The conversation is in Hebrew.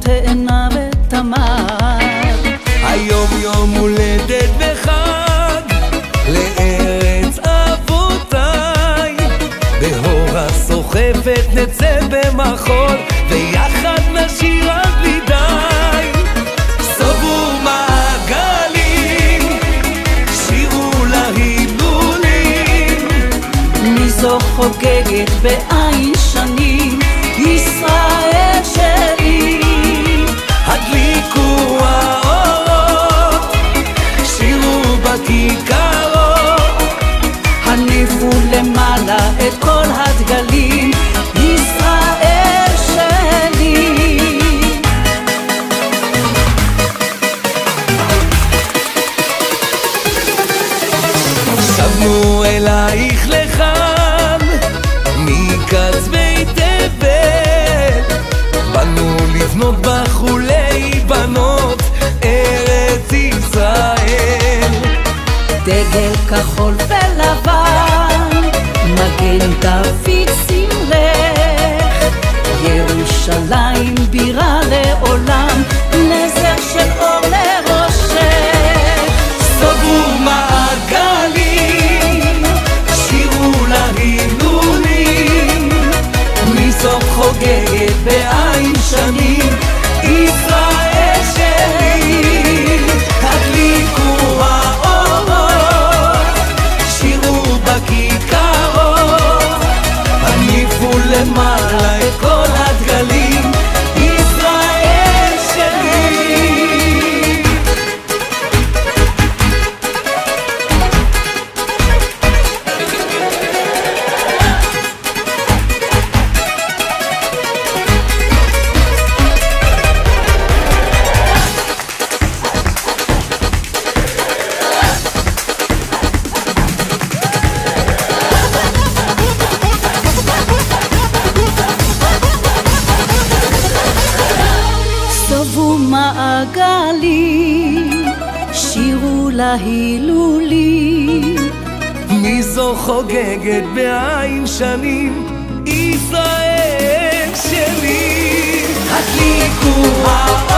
תאנה ותמר. היום יום הולדת וחג לארץ אבותיי. בהורה סוחפת נצא במחול ויחד נשיר עד בלי די סובו מעגלים שירו להילולים. מי זו חוגגת בעין למעלה את כל הדגלים, ישראל שלי. שבנו אלייך לכאן, מקצווי תבל. באנו לבנות בחולי בנות, ארץ ישראל. דגל כחול ולבן, in the feet. להילולים. מי זו חוגגת בעין שנים? ישראל שלי. הדליקו האור